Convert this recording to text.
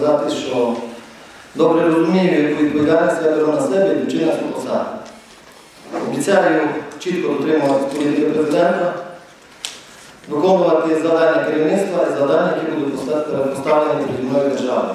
сказати, що добре розумію, яку відповідальність я беру на себе і вчинок посади. Обіцяю чітко дотримувати політики президента, виконувати завдання керівництва і завдання, які будуть поставлені переді мною державою.